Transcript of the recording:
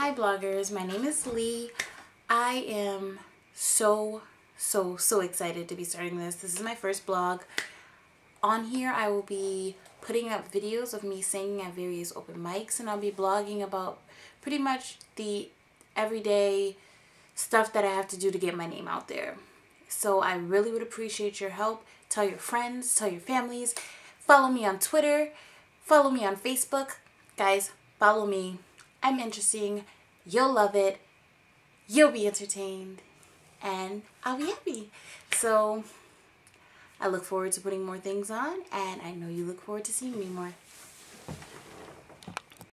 Hi bloggers, my name is Lee. I am so, so, so excited to be starting this. This is my first blog. On here I will be putting up videos of me singing at various open mics and I'll be blogging about pretty much the everyday stuff that I have to do to get my name out there. So I really would appreciate your help. Tell your friends, tell your families. Follow me on Twitter. Follow me on Facebook. Guys, follow me. I'm interesting. You'll love it. You'll be entertained. And I'll be happy. So I look forward to putting more things on. And I know you look forward to seeing me more.